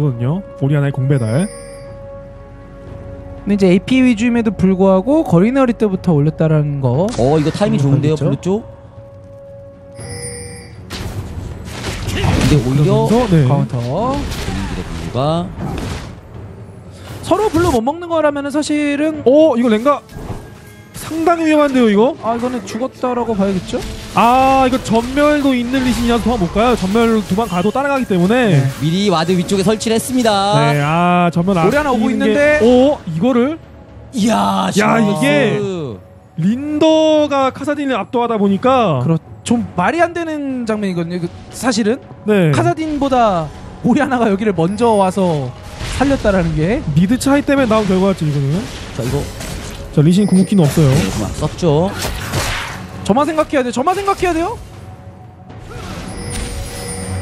거든요. 오리아나의 궁 배달. 근데 이제 AP 위주임에도 불구하고 거리는 어릴 때부터 올렸다라는 거. 어 이거 타이밍 좋은데요 그렇죠. 블루 쪽. 근데 오히려 그러면서 네. 카운터. 본인들의 블루가 서로 블루 못 먹는 거라면은 사실은 어 이거 랭가 상당히 위험한데요 이거. 아 이거는 죽었다라고 봐야겠죠? 아 이거 점멸도 있는 리신이라서 도망 못 가요. 점멸로 도망가도 따라가기 때문에. 네. 미리 ward 위쪽에 설치를 했습니다. 네, 아 점멸 오리아나 오고 있는데. 게- 오 이거를 이야, 야, 셔츠. 이게 린더가 카사딘을 압도하다 보니까 그렇. 좀 말이 안 되는 장면이거든요. 그 사실은 네 카사딘보다 오리아나가 여기를 먼저 와서 살렸다라는 게 미드 차이 때문에 나온 결과였죠 이거는. 자 이거 자 리신 궁극기는 없어요. 네, 그만 썼죠. 저만 생각해야 돼. 저만 생각해야 돼요.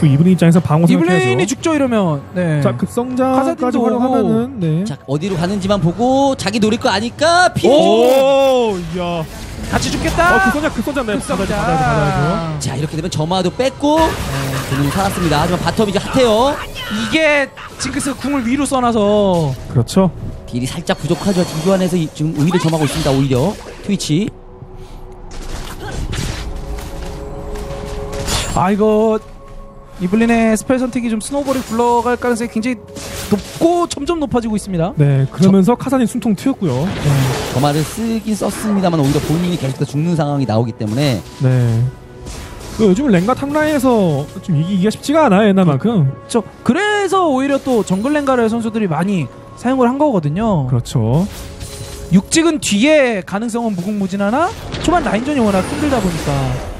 또 이블린 입장에서 방어 이블린이 생각해야죠. 죽죠 이러면. 네. 자 급성자까지 카사딘도 활용하면은 네. 자 어디로 가는지만 보고 자기 노릴 거 아니까 피해. 오, 야. 같이 죽겠다. 어, 급성장 급성장인데 받아야죠, 급성장. 받아야죠, 받아야죠. 자 이렇게 되면 점화도 뺐고 본인이 살았습니다. 하지만 bottom 이제 hot해요. 이게 징크스가 궁을 위로 써놔서 그렇죠. deal이 살짝 부족하죠. 이 교환에서 이- 지금 우위를 점하고 있습니다. 오히려 트위치. 아 이거 이블린의 spell 선택이 좀 snowball이 굴러갈 가능성이 굉장히 높고 점점 높아지고 있습니다. 네, 그러면서 카사딘 숨통 트였고요. 점화를 쓰긴 썼습니다만 오히려 본인이 계속해서 죽는 상황이 나오기 때문에 네. 그 요즘 랭가 탑라인에서 좀 이기기가 쉽지가 않아요 옛날만큼. 저 그래서 오히려 또 정글 랭가를 선수들이 많이 사용을 한 거거든요. 그렇죠. 육직은 뒤에 가능성은 무궁무진하나 초반 라인전이 워낙 힘들다 보니까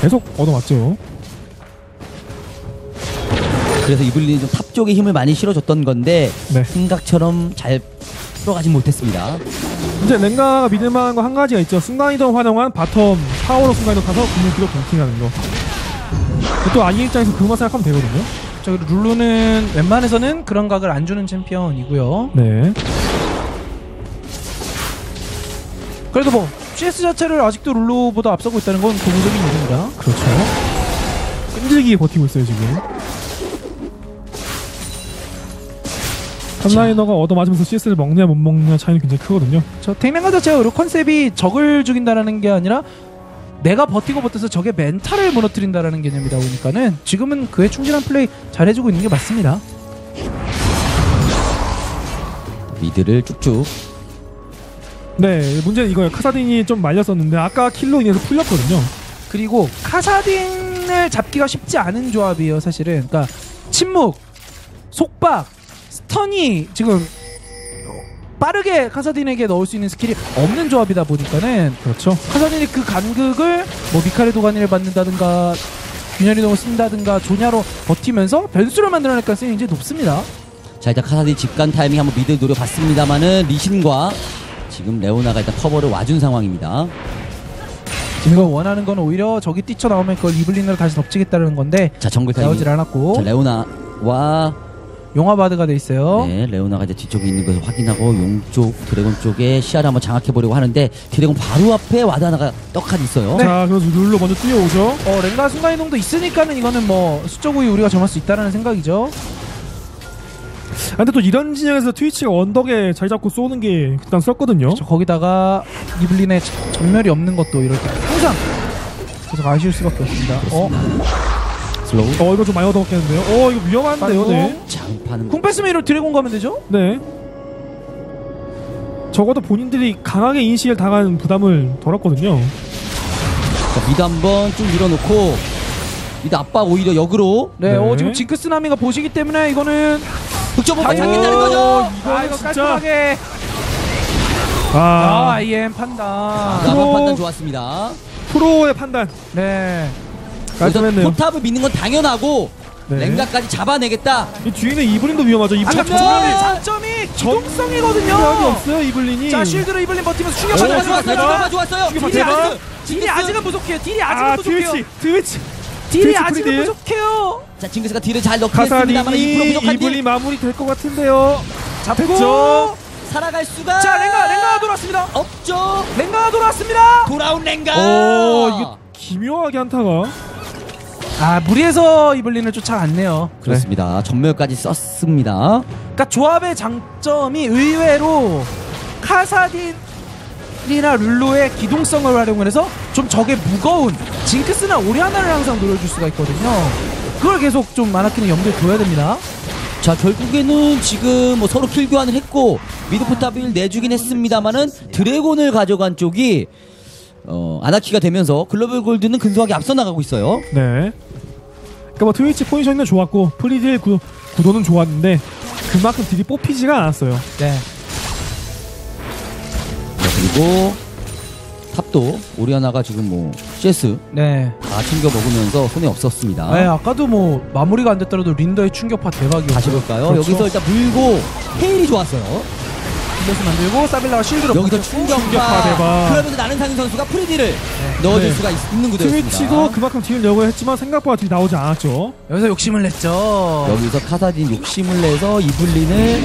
계속 얻어맞죠. 그래서 이블린이 좀 top 쪽에 힘을 많이 실어줬던 건데 네. 생각처럼 잘 풀어가지 못했습니다. 이제 랭가가 믿을 만한 거 한 가지가 있죠. 순간이동 활용한 bottom 타워로 순간이동 가서 공격기로 동킹하는 거. 또 아이 입장에서 그것만 생각하면 되거든요. 저 그리고 룰루는 웬만해서는 그런 각을 안 주는 챔피언이고요. 네. 그래도 뭐 CS 자체를 아직도 룰루보다 앞서고 있다는 건 고무적인 일입니다. 그렇죠. 끈질기게 버티고 있어요 지금. 탑라이너가 얻어맞으면서 CS를 먹냐 못 먹냐 차이는 굉장히 크거든요. 저 탱랭가 자체가 오히려 컨셉이 적을 죽인다라는 게 아니라 내가 버티고 버텨서 적의 멘탈을 무너뜨린다라는 개념이다 보니까는 지금은 그에 충실한 플레이 잘해주고 있는 게 맞습니다. 미드를 쭉쭉. 네, 문제는 이거예요. 카사딘이 좀 말렸었는데 아까 킬로 인해서 풀렸거든요. 그리고 카사딘을 잡기가 쉽지 않은 조합이에요, 사실은. 그러니까 침묵, 속박, stun이 지금 빠르게 카사딘에게 넣을 수 있는 스킬이 없는 조합이다 보니까는 그렇죠. 카사딘이 그 간극을 뭐 미카엘의 도가니를 받는다든가 균열 이동을 쓴다든가 조냐로 버티면서 변수를 만들어낼 가능성이 이제 높습니다. 자 일단 카사딘 집 간 타이밍 한번 mid 노려봤습니다만은 리신과 지금 레오나가 일단 커버를 와준 상황입니다. 지금 원하는 건 오히려 저기 뛰쳐나오면 그걸 이블린으로 다시 덮치겠다는 건데 자 정글 타이밍. 나오질 않았고 자 레오나와 용 ward가 돼 있어요. 네, 레오나가 이제 뒤쪽에 있는 것을 확인하고 용쪽 드래곤 쪽에 시야를 한번 장악해 보려고 하는데 드래곤 바로 앞에 ward 하나가 떡하니 있어요. 자, 그래서 룰루 먼저 뛰어오죠. 어 랭가 순간이동도 있으니까는 이거는 뭐 수적 우위 우리가 점할 수 있다는 생각이죠. 아, 근데 또 이런 진영에서 트위치가 언덕에 자리 잡고 쏘는 게 일단 썼거든요. 저 거기다가 이블린의 저- 점멸이 없는 것도 이럴 때 항상 계속 아쉬울 수밖에 없습니다. 어 slow. 어, 이거 좀 많이 얻어먹겠는데요. 어, 이거 위험한데요. 네. 장파는 궁 뺐으면 이대로 드래곤 가면 되죠? 네. 적어도 본인들이 강하게 인식을 당한 부담을 덜었거든요. 자, mid 한번 쭉 밀어놓고 미드 압박 오히려 역으로 네, 네. 어, 지금 징크스 나미가 보시기 때문에 이거는 득점을 오, 잡겠다는 거죠. 아 이거 진짜. 깔끔하게 아, 아, IM 판단. 나만 프로- 판단 좋았습니다. 프로의 판단 네. 그래서 깔끔했네요. 포탑을 믿는 건 당연하고 네. 랭가까지 잡아내겠다. 이 뒤에는 이블린도 위험하죠. 이블린 아까 잠깐만. 전멸의 장점이 기동성이거든요. 여기 없어요, 이블린이. 자, 쉴드로 이블린 버티면서 충격 오, 받아 좋았어요. 좋았어요. 딜이. 아직은 deal이 아직은 부족해요. deal이 아직은 아, 부족해요. 트위치, 트위치. deal이 트위치 아직은 free deal. 부족해요. 자 징크스가 deal을 잘 넣긴 했습니다만 2% 카사딘이 부족한 이블린 deal 마무리 될 것 같은데요. 잡고. 됐죠? 살아갈 수가 자, 랭가 랭가가 돌아왔습니다. 없죠. 랭가가 돌아왔습니다. 돌아온 랭가. 오, 이게 기묘하게 한타가. 아 무리해서 이블린을 쫓아갔네요. 그렇습니다. 점멸까지 썼습니다. 그러니까 조합의 장점이 의외로 카사딘이나 룰루의 기동성을 활용을 해서 좀 적의 무거운 징크스나 오리아나를 항상 노려줄 수가 있거든요. 그걸 계속 좀 아나키는 염두에 둬야 됩니다. 자 결국에는 지금 뭐 서로 kill 교환을 했고 mid포탑을 내주긴 했습니다만은 드래곤을 가져간 쪽이 어, 아나키가 되면서 global gold는 근소하게 앞서 나가고 있어요. 네. 그러니까 뭐 트위치 포지션은 좋았고 free deal 구, 구도는 좋았는데 그만큼 딜이 뽑히지가 않았어요. 네. 자, 그리고 탑도 오리아나가 지금 뭐 CS 네. 다 챙겨 먹으면서 손에 없었습니다. 네, 아까도 뭐 마무리가 안 됐더라도 린더의 충격파 대박이었죠. 다시 볼까요? 그렇죠. 여기서 일단 물고 헤일이 좋았어요. 딜러스 만들고 사빌라가 실드로 여기서 충격파. 충격파 대박. 그러면서 나는 상인 선수가 프리디를 넣어줄 네. 수가 있, 는 구도였습니다. 트위치도 그만큼 딜을 내고 했지만 생각보다 딜 나오지 않았죠. 여기서 욕심을 냈죠. 여기서 카사딘 욕심을 내서 이블린을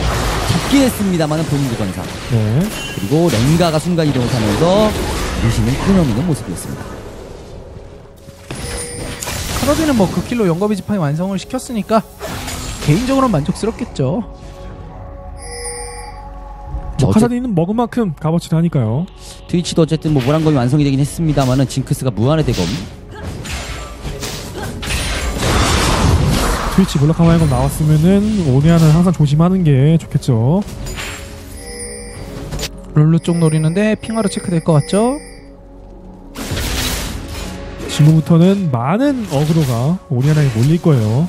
잡긴 했습니다만은 본인 구전사 네. 그리고 랭가가 순간 이동을 하면서 리신을 끊어내는 모습이었습니다. 카사딘은 뭐그 킬로 영겁의 지팡이 완성을 시켰으니까 개인적으로는 만족스럽겠죠. 카사딘은 먹은 만큼 값어치를 하니까요. 트위치도 어쨌든 뭐 모란검이 완성이 되긴 했습니다만은 징크스가 무한의 대검 트위치 블랙카마이건 나왔으면은 오니아는 항상 조심하는 게 좋겠죠. 룰루 쪽 노리는데 핑하로 체크될 것 같죠? 지금부터는 많은 어그로가 오니아나에 몰릴 거예요.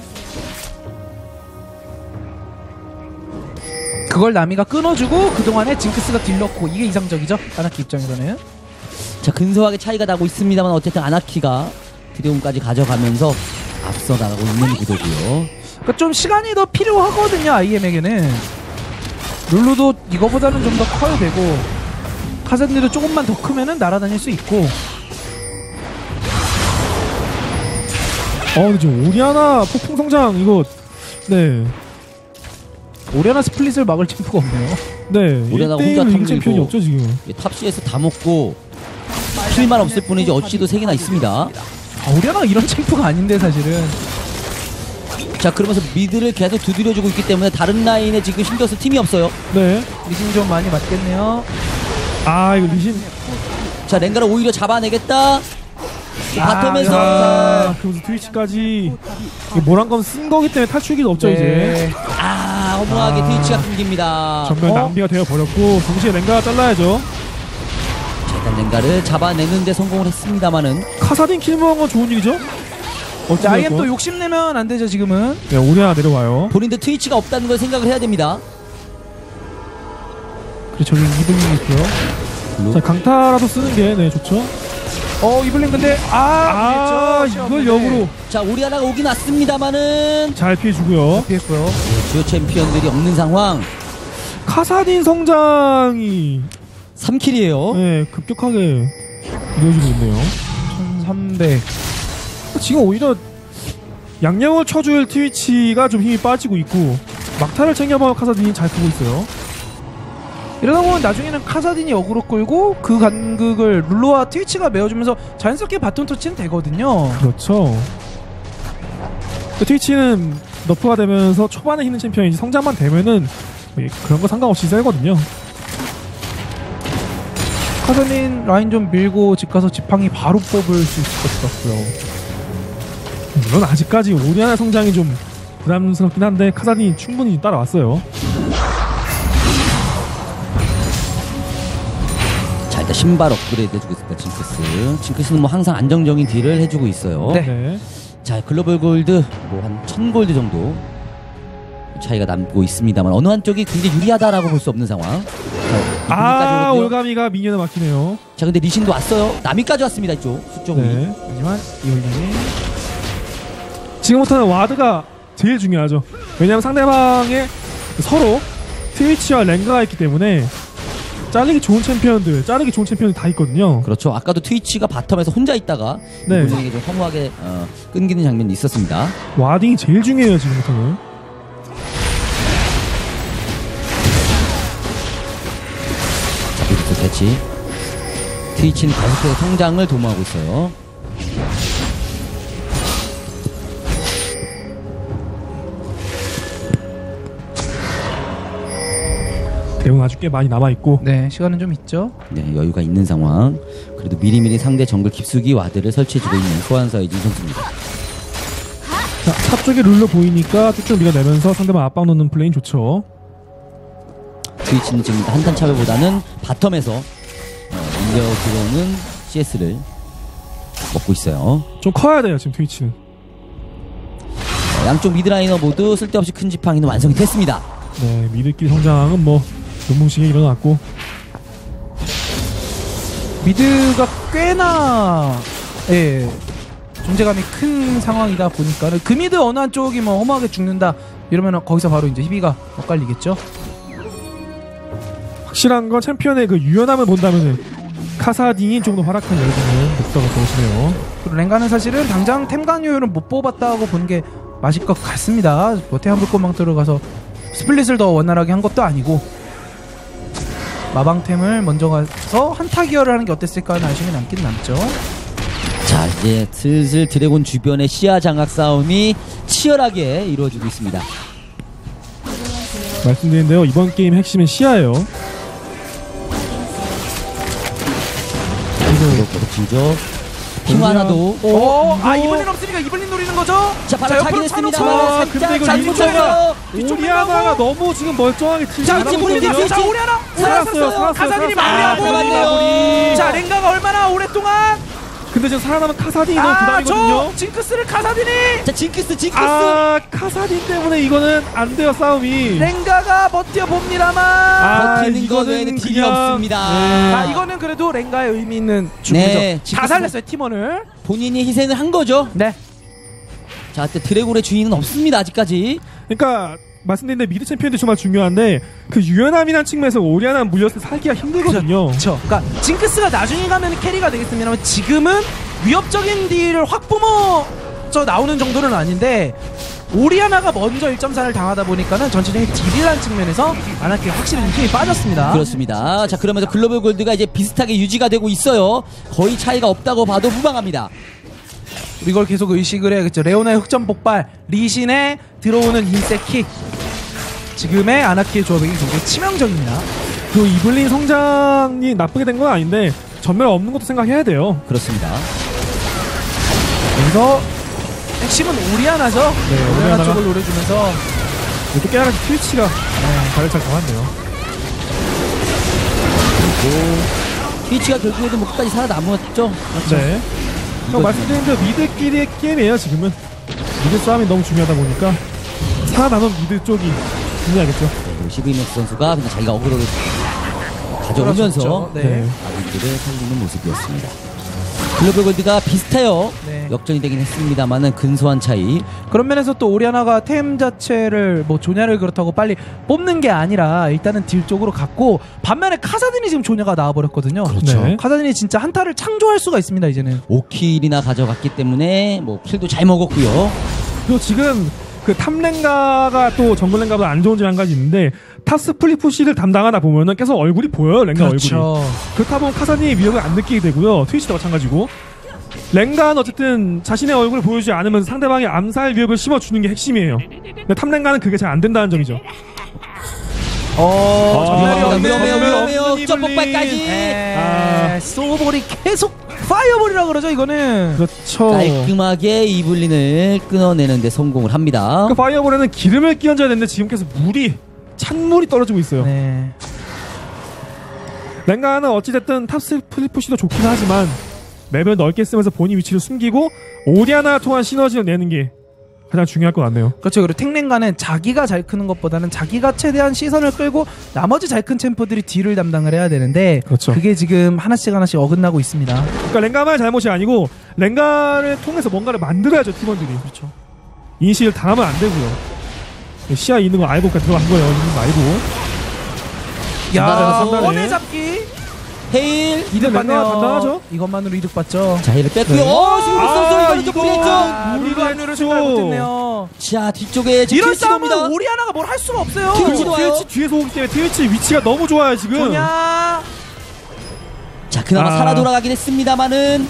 그걸 나미가 끊어주고 그동안에 징크스가 딜렀고 이게 이상적이죠? 아나키 입장에서는 자 근소하게 차이가 나고 있습니다만 어쨌든 아나키가 드리움까지 가져가면서 앞서 나가고 있는 구도고요. 그러니까 좀 시간이 더 필요하거든요 IM에게는 룰루도 이거보다는 좀 더 커야 되고 카사딘도 조금만 더 크면은 날아다닐 수 있고 어, 근데 지금 오니아나 폭풍 성장 이거 네. 오레나 스플릿을 막을 챔프가 없네요 네. 1대1 혼자 링 챔피언이 탐들고. 없죠, 지금. 예, 탑 CS 다 먹고 킬만 없을 뿐이지 어찌도 세 개나 있습니다. 아, 오레나가 이런 챔프가 아닌데 사실은 자 그러면서 미드를 계속 두드려주고 있기 때문에 다른 라인에 지금 신경 쓸 팀이 없어요. 네. 리신 좀 많이 맞겠네요 아, 이거 리신. 자 랭가를 오히려 잡아내겠다. 바텀에서 아, 그래서 트위치까지 이게 모란검 쓴 거기 때문에 탈출기가 없죠, 이제. 네. 아 허무하게 아. 트위치가 끊깁니다. 전면 어? 낭비가 되어 버렸고 동시에 랭가가 잘라야죠. 자, 일단 랭가를 잡아내는데 성공을 했습니다만은 카사딘 kill 먹은 건 좋은 일이죠. 어찌 자, IM 또 됐건. 욕심내면 안 되죠 지금은 네, 오리아나 내려와요. 본인들 트위치가 없다는 걸 생각을 해야 됩니다. 그리고 저기 이블린이 있고요. 블루. 자, 강타라도 쓰는 게 네, 좋죠. 어 이블린 근데 아, 아, 그렇죠. 이걸 시험인데. 역으로 자 오리아나가 오긴 왔습니다만은 잘 피해주고요. 피했고요 주요 챔피언들이 없는 상황 카사딘 성장이 3킬이에요. 네, 급격하게 이루어지고 있네요. 1300 지금 오히려 양양을 쳐줄 트위치가 좀 힘이 빠지고 있고 막타를 챙겨봐 카사딘이 잘 크고 있어요. 이러다 보면 나중에는 카사딘이 역으로 끌고 그 간극을 룰루와 트위치가 메워주면서 자연스럽게 바톤 터치는 되거든요. 그렇죠. 또 트위치는 nerf가 되면서 초반에 힘든 챔피언이지 성장만 되면은 뭐 그런 거 상관없이 세거든요. 카사딘 라인 좀 밀고 집 가서 지팡이 바로 뽑을 수 있을 것 같고요. 물론 아직까지 오리아나 성장이 좀 부담스럽긴 한데 카사딘이 충분히 따라왔어요. 자 일단 신발 업그레이드 해주고 있습니다 징크스. 징크스는 뭐 항상 안정적인 deal을 해주고 있어요. 네. 네. 자 global gold 뭐 한 1000골드 정도 차이가 남고 있습니다만 어느 한쪽이 굉장히 유리하다라고 볼 수 없는 상황. 자, 아 오고요. 올가미가 minion에 막히네요. 자 근데 리신도 왔어요. 나미까지 왔습니다 이쪽 수적 우위. 네. 하지만 이올림이 지금부터는 ward가 제일 중요하죠. 왜냐하면 상대방의 서로 트위치와 랭가가 있기 때문에 자르기 좋은 챔피언들, 자르기 좋은 챔피언이 다 있거든요. 그렇죠. 아까도 트위치가 bottom에서 혼자 있다가 네. 이분에게 좀 허무하게 어, 끊기는 장면이 있었습니다. 와딩이 제일 중요해요 지금부터는. 자 비트 대치. 트위치는 계속해서 성장을 도모하고 있어요. 드래곤 아직 꽤 많이 남아 있고 네, 시간은 좀 있죠. 네, 여유가 있는 상황. 그래도 미리미리 상대 정글 깊숙이 ward를 설치해주고 있는 소환사의 진 선수입니다. 자, top 쪽에 룰러 보이니까 쭉쭉 밀어내면서 상대방 압박 놓는 플레이는 좋죠. 트위치는 지금 한타 참여보다는 bottom에서 어, 밀려 들어오는 CS를 먹고 있어요. 좀 커야 돼요 지금 트위치는. 어, 양쪽 mid laner 모두 쓸데없이 큰 지팡이는 완성이 됐습니다. 네 mid끼리 성장은 뭐 눈부시게 일어났고 mid가 꽤나 예 존재감이 큰 상황이다 보니까는 그 mid 어느 한 쪽이 뭐 허무하게 죽는다 이러면 거기서 바로 이제 희비가 엇갈리겠죠. 확실한 건 챔피언의 그 유연함을 본다면은 카사딘이 좀 더 활약할 여지는 높다고 보시네요. 그리고 랭가는 사실은 당장 템값 효율은 못 뽑았다고 보는 게 맞을 것 같습니다. 뭐 태양불꽃 망토 들어가서 split을 더 원활하게 한 것도 아니고 마방템을 먼저 가서 한타 기여를 하는 게 어땠을까 하는 아쉬움이 남긴 남죠. 자, 이제 슬슬 드래곤 주변의 시야 장악 싸움이 치열하게 이루어지고 있습니다. 말씀드린데요 이번 게임 핵심은 시야예요. 계 ping 하나도. 오, 아 이블린 없으니까 이블린 노리는 거죠? 자, 바로 옆으로 차긴 했습니다. 차놓고 아, 살짝 근데 이거 잘못 쳤어요. 오리아나가 너무 지금 멀쩡하게 튀지 자, 뒤집어, 자, 하나 살았어요, 살았어요. 마무리하고 아, 마무리. 자, 랭가가 얼마나 오랫동안 근데 지금 살아남은 카사딘이 너무 아, 부담이거든요. 저 징크스를 가사딘이 자, 징크스, 징크스. 아 카사딘 때문에 이거는 안 돼요 싸움이. 랭가가 버텨 봅니다만 아, 버티는 것 이거는 외에는 딜이 그냥- 없습니다. 네. 아 이거는 그래도 랭가의 의미 있는 죽음이죠. 네, 다 징크스. 살렸어요 팀원을. 본인이 희생을 한 거죠. 네. 자, 그때 드래곤의 주인은 없습니다, 아직까지. 그러니까 말씀드린 mid 챔피언도 정말 중요한데 그 유연함이라는 측면에서 오리아나 물렸을 때 살기가 힘들거든요. 그렇죠. 그러니까 징크스가 나중에 가면 carry가 되겠습니다만 지금은 위협적인 deal을 확 뿜어져 나오는 정도는 아닌데 오리아나가 먼저 1.4를 당하다 보니까는 전체적인 deal이라는 측면에서 Anarchy 확실히 힘이 빠졌습니다. 그렇습니다. 자, 그러면서 global gold가 이제 비슷하게 유지가 되고 있어요. 거의 차이가 없다고 봐도 무방합니다. 이걸 계속 의식을 해야겠죠. 레오나의 흑점 폭발, 리신의 들어오는 인셋킥. 지금의 아나키의 조합이 굉장히 치명적입니다. 그 이블린 성장이 나쁘게 된 건 아닌데 전멸 없는 것도 생각해야 돼요. 그렇습니다. 그래서 핵심은 오리아나죠. 네, 오리아나 오리아나가- 쪽을 노려주면서 또 깨알같이 트위치가 네, 발을 잘 잡았네요. 트위치가 결국에도 뭐 끝까지 살아남았죠. 네. 이거 형 말씀드린 대로 mid끼리의 게임이에요 지금은. mid 싸움이 너무 중요하다 보니까 살아남은 mid 쪽이 중요하겠죠. 그리고 cvMax 선수가 그냥 자기가 aggro를 가져오면서 그렇죠. 네. 네. 아군들을 살리는 모습이었습니다. global gold가 비슷해요. 네. 역전이 되긴 했습니다만은 근소한 차이. 그런 면에서 또 오리아나가 템 자체를 뭐 조냐를 그렇다고 빨리 뽑는 게 아니라 일단은 deal 쪽으로 갔고 반면에 카사딘이 지금 조냐가 나와버렸거든요. 그렇죠. 네. 카사딘이 진짜 한타를 창조할 수가 있습니다 이제는. 5kill이나 가져갔기 때문에 뭐 kill도 잘 먹었고요. 그리고 지금 그 top 랭가가 또 정글 랭가보다 안 좋은 점이 한 가지 있는데 top split push를 담당하다 보면은 계속 얼굴이 보여요 랭가 얼굴이. 그렇다 보면 카사딘이 위협을 안 느끼게 되고요. 트위치도 마찬가지고. 랭가는 어쨌든 자신의 얼굴을 보여주지 않으면서 상대방의 암살 위협을 심어주는 게 핵심이에요. 근데 top 랭가는 그게 잘 안 된다는 점이죠. 어, 아, 점멸이 위험해요. 위험해요, 점폭발까지. 네. 아. 소볼이 계속 파이어볼이라 그러죠 이거는. 그렇죠. 깔끔하게 이블린을 끊어내는데 성공을 합니다. 그 fireball에는 기름을 끼얹어야 되는데 지금 계속 물이 찬물이 떨어지고 있어요. 네. 랭가는 어찌됐든 top split push도 좋긴 하지만 맵을 넓게 쓰면서 본인 위치를 숨기고 오리아나 통한 시너지를 내는 게 가장 중요할 것 같네요. 그렇죠. 그리고 탱랭가는 자기가 잘 크는 것보다는 자기가 최대한 시선을 끌고 나머지 잘 큰 챔프들이 뒤를 담당을 해야 되는데 그렇죠. 게 지금 하나씩 하나씩 어긋나고 있습니다. 그러니까 랭가만의 잘못이 아니고 랭가를 통해서 뭔가를 만들어야죠 팀원들이. 그렇죠. 인식을 당하면 안 되고요. 시야 있는 거 알고 그냥 들어간 거예요. 있는 거 알고. 야. 원의 잡기 헤일. 이득 받네요. 단단하죠? 이것만으로 이득 받죠. 자, 힐을 뺐고요. 네. 어, 스미스 선수 좀 무리했죠. 아, 무리를 무리가 안누를 했죠. 생각 못했네요. 자, 뒤쪽에 지금 이런 트위치. 싸움은 오리아나가 뭘 할 수가 없어요. 트위치도 와요. 트위치 뒤에서 오기 때문에 트위치 위치가 너무 좋아요 지금. 조냐 자, 그나마 아. 살아 돌아가긴 했습니다만은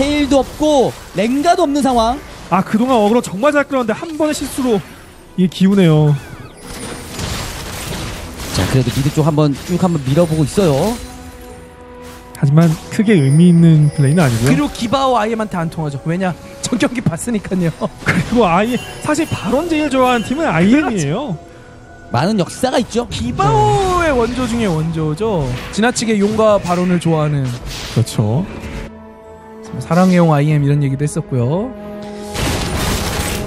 헤일도 없고 랭가도 없는 상황. 아 그동안 어그로 정말 잘 끌었는데 한 번의 실수로 이게 기우네요. 자 그래도 미드 쪽 한번 쭉 한번 밀어보고 있어요. 하지만 크게 의미 있는 플레이는 아니고요. 그리고 기바오 아이엠한테 안 통하죠. 왜냐? 전 경기 봤으니까요. 그리고 아이 사실 바론 제일 좋아하는 팀은 IM이에요. 많은 역사가 있죠. 기바오의 원조 중에 원조죠. 지나치게 용과 바론을 좋아하는 그렇죠. 사랑해용 아이엠 이런 얘기도 했었고요.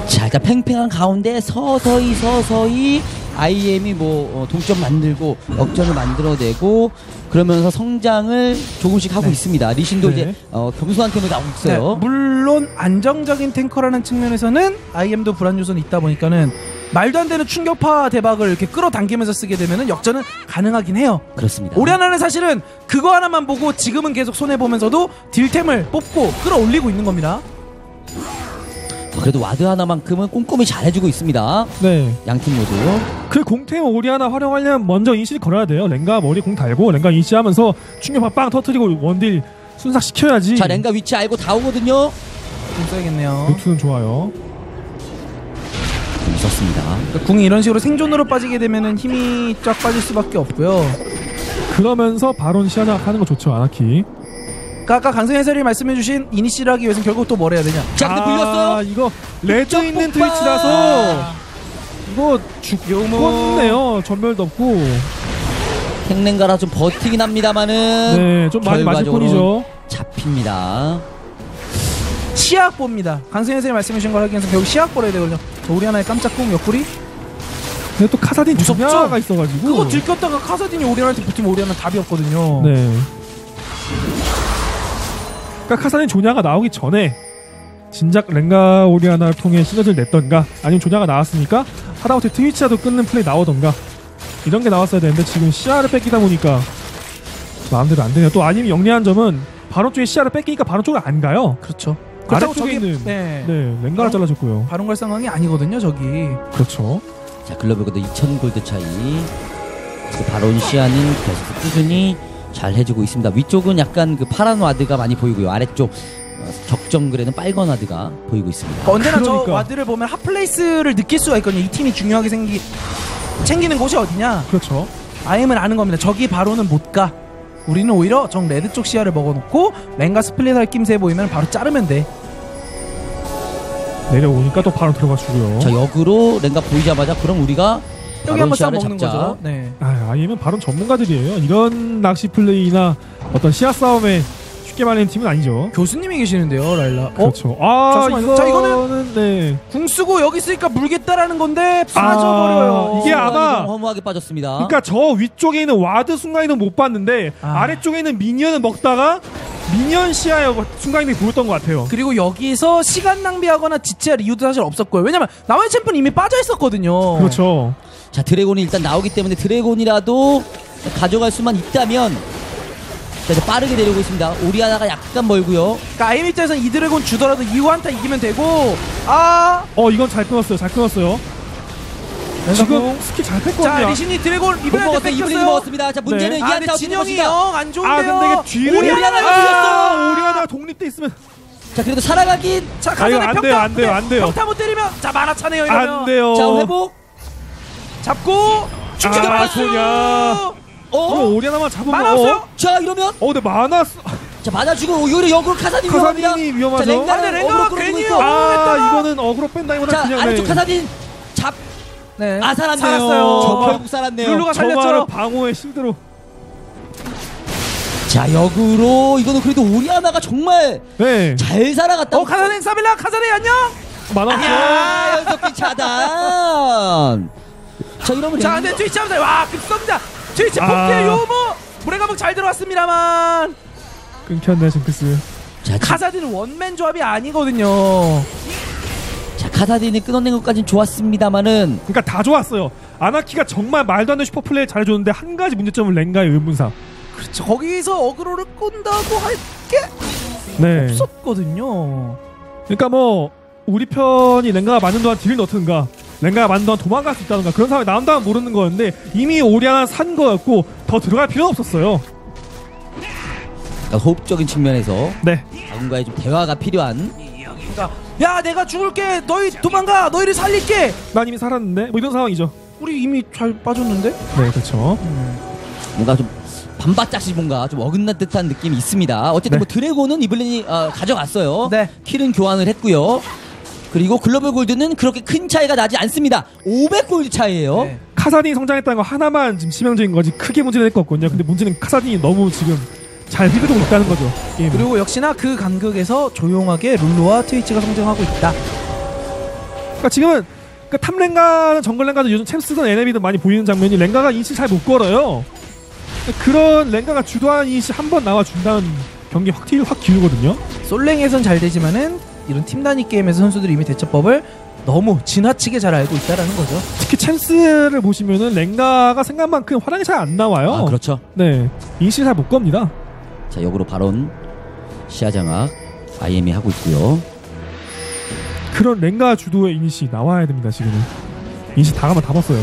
자 일단 팽팽한 가운데 서서히 서서히 IM이 뭐 어, 동점 만들고 역전을 만들어내고 그러면서 성장을 조금씩 하고 네. 있습니다. 리신도 네. 이제 어, 겸손한 템을 나오고 있어요. 네, 물론 안정적인 탱커라는 측면에서는 IM도 불안 요소는 있다 보니까는 말도 안 되는 충격파 대박을 이렇게 끌어당기면서 쓰게 되면은 역전은 가능하긴 해요. 그렇습니다. 오리아나는 사실은 그거 하나만 보고 지금은 계속 손해 보면서도 딜템을 뽑고 끌어올리고 있는 겁니다. 그래도 ward 하나만큼은 꼼꼼히 잘해주고 있습니다. 네. 양팀 모두. 그 공템 오리아나 활용하려면 먼저 이니시 걸어야 돼요. 랭가 머리 공 달고 랭가 이니시하면서 충격파 빵 터트리고 원딜 순삭 시켜야지. 자 랭가 위치 알고 다 오거든요. 좀 써야겠네요. 루트는 좋아요. 있었습니다. 그러니까 궁이 이런 식으로 생존으로 빠지게 되면은 힘이 쫙 빠질 수밖에 없고요. 그러면서 바론 시야나 하는 거 좋죠 아나키. 그러니까 아까 강승 해설이 말씀해주신 이니시를 하기 위해서는 결국 또 뭘 해야 되냐? 자 근데 물렸어요. 아, 이거 red 있는 폭발! 트위치라서 이거 죽겠네요. 점멸도 없고. 탱랭가라 좀 버티긴 합니다만은 네, 좀 많이 맞을 뿐이죠. 잡힙니다. 시야 봅니다. 강승 해설이 말씀해주신 걸 하기 위해서 결국 시야 확보를 해야 되거든요. 저 오리아나의 깜짝 궁 옆구리? 근데 또 카사딘? 조냐가 있어가지고. 그거 들켰다가 카사딘이 오리아나한테 붙으면 오리아나 답이 없거든요. 네. 그러니까 카사딘 조냐가 나오기 전에 진작 랭가 오리아나를 통해 시너지를 냈던가 아니면 조냐가 나왔으니까 하다못해 트위치라도 끊는 플레이 나오던가 이런 게 나왔어야 되는데 지금 시야를 뺏기다 보니까 마음대로 안 되네요. 또 아니면 영리한 점은 바로 쪽에 시야를 뺏기니까 바로 쪽으로 안 가요. 그렇죠. 그렇다고 아래쪽에 저기- 있는 네. 네 랭가를 바로- 잘라줬고요. 바론 갈 상황이 아니거든요, 저기. 그렇죠. 자 글로벌 고도 2000 골드 차이. 바론 시아는 계속 꾸준히 잘 해주고 있습니다. 위쪽은 약간 그 파란 ward가 많이 보이고요. 아래쪽 어, 적 정글에는 빨간 ward가 보이고 있습니다. 그러니까 언제나 저 그러니까. ward를 보면 hot place를 느낄 수가 있거든요. 이 팀이 중요하게 생기 챙기는 곳이 어디냐? 그렇죠. 아임은 아는 겁니다. 저기 바론은 못 가. 우리는 오히려 정 레드 쪽 시야를 먹어놓고 랭가 split 할 낌새 보이면 바로 자르면 돼. 내려오니까 또 바로 들어가 주고요. 자 역으로 랭가 보이자마자 그럼 우리가 여기 바론 한번 싹 시야를 먹는 잡자. 거죠. 네. 아, 아이엠은 바로 전문가들이에요. 이런 낚시 플레이나 어떤 시야 싸움에 쉽게 말리는 팀은 아니죠. 교수님이 계시는데요, 라일라. 어? 그렇죠. 아, 잠시만요. 이거는, 자, 이거는- 네. 궁 쓰고 여기 있으니까 물겠다라는 건데 빠져버려요. 이게 아마- 순간이 좀 허무하게 빠졌습니다. 그러니까 저 위쪽에 있는 ward 순간이는 못 봤는데 아. 아. 래쪽에 있는 미니언을 먹다가 미니언 시야에 순간이동이 보였던 것 같아요. 그리고 여기서 시간 낭비하거나 지체할 이유도 사실 없었고요. 왜냐면 나머지 챔프는 이미 빠져 있었거든요. 그렇죠. 자 드래곤이 일단 나오기 때문에 드래곤이라도 가져갈 수만 있다면 자, 이제 빠르게 내려오고 있습니다. 오리아나가 약간 멀고요. 그러니까 아임 입장에서는 이 드래곤 주더라도 이후 한타 이기면 되고 아 어, 이건 잘 끊었어요. 잘 끊었어요. 지금 스킬 잘자 뺐거든요. 리신이 드래곤 못 이번에 먹었어요. 이분이. 먹었습니다. 자 문제는 네. 이아 한타 근데 어떻게 진영이. 영안 좋은데요. 아, 근데 이게 뒤를 오리아나가 아, 죽였어! 오리아나 독립돼 있으면 자 그래도 살아가긴. 자 아, 가서 이거 안 평타 돼요, 안 돼요, 안 돼요. 평타 못 때리면 자 만화 차네요 이러면 안 돼요. 자 회복. 잡고 충격 아, 소냐. 어, 어. 오리아나만 잡으면 마나 없어요? 자 이러면 어, 근데 많아. 자 맞아주고 오히려 역으로 카사딘 위험합니다. 카사딘이 위험하죠. 자 랭가는 아, 근데 랭가가 어그로 끌고 있고. 아, 했다가. 이거는 어그로 뺀다기보다 자 그냥 아래쪽 네. 카사딘 잡. 네. 아 살았네요. 살았어요. 저 결국 살았네요. 룰루가 살렸죠. 정말 방어의 실드로 자 역으로 이거는 그래도 오리아나가 정말 네 잘 살아갔다. 어 카사딘 사빌라 카사딘 안녕 많았죠. 야 연속기 차단. 자 이러면 자 랭- 근데 트위치 하면서 와 급섭니다 트위치 아. 폭대 요모 물의 감옥 잘 들어왔습니다만 끊겼네 징크스. 자, 지- 카사딘은 원맨 조합이 아니거든요 자 카사딘이 끊어낸 것까진 좋았습니다만은 그러니까 다 좋았어요. 아나키가 정말 말도 안 되는 슈퍼 플레이 잘해줬는데 한 가지 문제점은 랭가의 의문사. 그렇죠 거기서 aggro를 끈다고 할 게 네. 없었거든요 그러니까 뭐 우리 편이 랭가가 맞는 동안 딜을 넣든가 랭가가 맞는 동안 도망갈 수 있다든가 그런 상황이 나온다면 모르는 거였는데 이미 오리아나 산 거였고 더 들어갈 필요는 없었어요. 그러니까 호흡적인 측면에서 네. 아군과의 좀 대화가 필요한 그러니까 야 내가 죽을게 너희 도망가 너희를 살릴게 난 이미 살았는데 뭐 이런 상황이죠. 우리 이미 잘 빠졌는데 네, 그렇죠. 뭔가 좀 반바짝씩 뭔가 좀 어긋난 듯한 느낌이 있습니다. 어쨌든 네. 뭐 드래곤은 이블린이 어, 가져갔어요. 네. 킬은 교환을 했고요. 그리고 글로벌 골드는 그렇게 큰 차이가 나지 않습니다. 500골드 차이예요. 네. 카사딘이 성장했다는 거 하나만 지금 치명적인 거지 크게 문제는 될거 없거든요. 근데 문제는 카사딘이 너무 지금 잘 휘두르고 있다는 거죠. 게임. 그리고 역시나 그 간극에서 조용하게 룰루와 트위치가 성장하고 있다 그러니까 지금은 그러니까 탑랭가는 정글랭가도 요즘 챔스든 NLB도 많이 보이는 장면이 랭가가 이시 잘못 걸어요. 그런 랭가가 주도하는 이시 한번 나와 준다는 경기 확, 튀- 확 기울거든요. 솔랭에선 잘 되지만은 이런 팀 단위 게임에서 선수들이 이미 대처법을 너무 지나치게 잘 알고 있다라는 거죠 특히 챔스를 보시면은 랭가가 생각만큼 화랑이 잘 안 나와요. 아, 그렇죠. 네, 이시 잘못 겁니다. 자, 역으로 바론 시야장악 IM이 하고 있고요. 그런 랭가 주도의 이니시 나와야 됩니다. 지금은 이니시 다 가면 다 봤어요.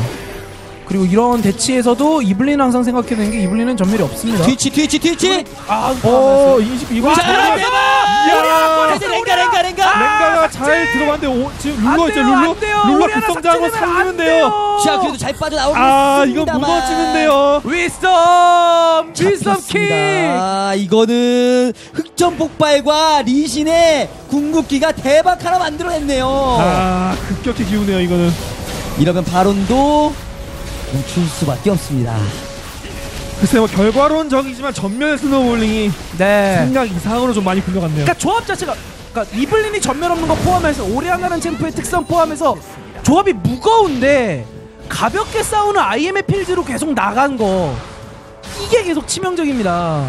그리고 이런 대치에서도 이블린 항상 생각해내는 게 이블린은 전멸이 없습니다 트위치, 트위치, 트위치! 아, 어, 이니시 이거 자, 잘- 대박! 이 야, 랭가, 랭가, 랭가! 랭가가 잘 들어갔는데 오, 지금 안 룰루 있죠 룰루. 룰루 급성장하고 살리는데요. 돼요. 자, 그래도 잘 빠져나오고 아 이거. 무너지는데요. awesome awesome kick 아, 이거는 흑점 폭발과 리신의 궁극기가 대박 하나 만들어냈네요. 아 급격히 기우네요 이거는. 이러면 바론도 멈출 수밖에 없습니다. 글쎄 뭐 결과론적이지만 전멸 snowballing이 네 생각 이상으로 좀 많이 굴러갔네요. 그러니까 조합 자체가 그러니까 이블린이 전멸 없는 거 포함해서 오리아나라는 챔프의 특성 포함해서 조합이 무거운데 가볍게 싸우는 IM의 필드로 계속 나간 거 이게 계속 치명적입니다.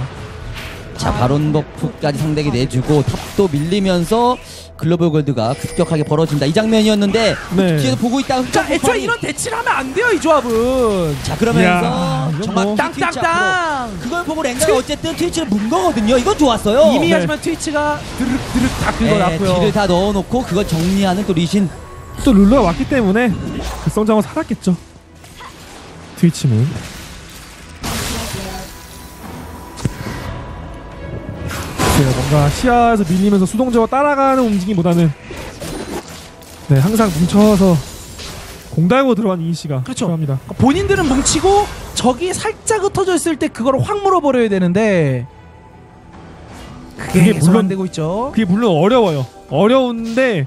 자, 바론 버프까지 상대에게 내주고 탑도 밀리면서 글로벌 골드가 급격하게 벌어진다. 이 장면이었는데 네. 뒤에서 보고 있다가 흑점 그러니까 애초에 이런 대치를 하면 안 돼요 이 조합은. 자, 그러면서 이건 정말 뭐. 땅땅땅. 그걸 보고 랭가가 어쨌든 트위치를 문 거거든요. 이건 좋았어요. 이미 네. 하지만 트위치가 드륵 드륵 다 네, 긁어놨고요. 뒤를 다 넣어놓고 그걸 정리하는 또 리신 또 룰러가 왔기 때문에 그 성장은 살았겠죠. 트위치는. 글쎄요, 뭔가 시야에서 밀리면서 수동적으로 따라가는 움직임보다는 네 항상 뭉쳐서 공달고 들어간 이시가 그렇죠. 필요합니다. 그러니까 본인들은 뭉치고 적이 살짝 흩어져 있을 때 그걸 확 물어버려야 되는데 그게, 그게 물론- 안 되고 있죠. 그게 물론 어려워요. 어려운데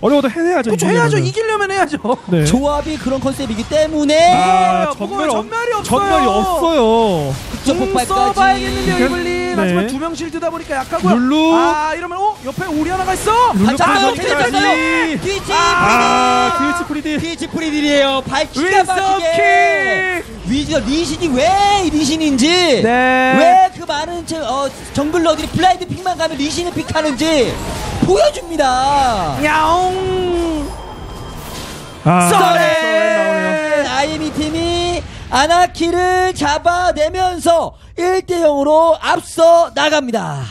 어려워도 해내야죠. 그렇죠 해야죠. 이기려면. 해야죠. 네. 조합이 그런 컨셉이기 때문에 아. 전멸 없- 전멸이 없어요. 전멸이 없어요. 흑점 공 폭발까지 써봐야겠는데요 이블린. 네. 하지만 두명 실드다 보니까 약하고요. 룰루. 아 이러면 어 옆에 오리아나가 있어. 룰루. 트위치 트위치 아, 트위치 free deal. 트위치 free deal이에요 발키가 윈서 막히게 위저 리신이 왜 리신인지 네. 왜 그 많은 저, 어, 정글러들이 blind pick만 가면 리신을 pick하는지 보여줍니다 야옹. 아! 써렌 나오네요. 아나키를 잡아내면서 1대 0으로 앞서 나갑니다.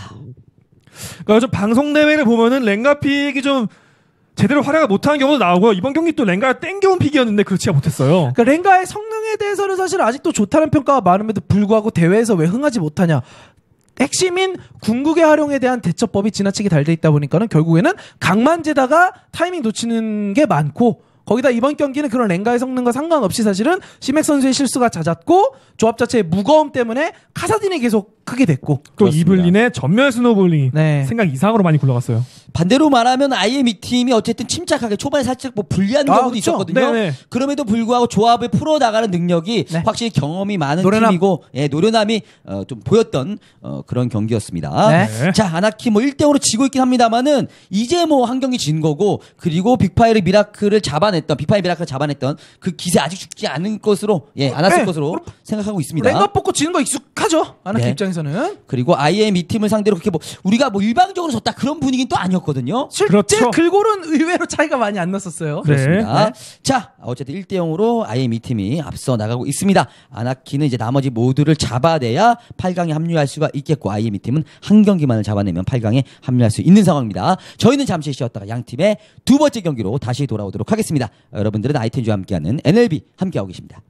그러니까 요즘 방송 대회를 보면은 랭가 pick이 좀 제대로 활약을 못하는 경우도 나오고요. 이번 경기 또 랭가가 땡겨온 pick이었는데 그렇지가 못했어요. 그러니까 랭가의 성능에 대해서는 사실 아직도 좋다는 평가가 많음에도 불구하고 대회에서 왜 흥하지 못하냐. 핵심인 궁극의 활용에 대한 대처법이 지나치게 잘돼 있다 보니까는 결국에는 각만 재다가 타이밍 놓치는 게 많고 거기다 이번 경기는 그런 랭가의 성능과 상관없이 사실은 시맥 선수의 실수가 잦았고 조합 자체의 무거움 때문에 카사딘이 계속 크게 됐고 또 그렇습니다. 이블린의 전멸 snowballing이 네. 생각 이상으로 많이 굴러갔어요. 반대로 말하면 IM 이 팀이 어쨌든 침착하게 초반에 살짝 뭐 불리한 아, 경우도 그렇죠. 있었거든요. 네네. 그럼에도 불구하고 조합을 풀어 나가는 능력이 네. 확실히 경험이 많은 노련함. 팀이고 예, 노련함이 어, 좀 보였던 어, 그런 경기였습니다. 네. 네. 자, 아나키 뭐 1대 0으로 지고 있긴 합니다만은 이제 뭐 한 경기 진 거고 그리고 빅파이르 미라클을 잡아냈던 빅파이르 미라클을 잡아냈던 그 기세 아직 죽지 않은 것으로 예, 않았을 네. 것으로 생각하고 있습니다. 랭가 뽑고 지는 거 익숙하죠 아나키 네. 입장에서는 그리고 IM 이 팀을 상대로 그렇게 뭐 우리가 뭐 일방적으로 졌다 그런 분위기는 또 아니었거든요. 실제 그렇죠. 글골은 의외로 차이가 많이 안 났었어요 네. 그렇습니다. 자, 어쨌든 1대 0으로 IM 이 팀이 앞서 나가고 있습니다. 아나키는 이제 나머지 모두를 잡아내야 8강에 합류할 수가 있겠고 IM 이 팀은 한 경기만을 잡아내면 8강에 합류할 수 있는 상황입니다. 저희는 잠시 쉬었다가 양 팀의 두 번째 경기로 다시 돌아오도록 하겠습니다. 여러분들은 아이텐즈와 함께하는 NLB 함께하고 계십니다.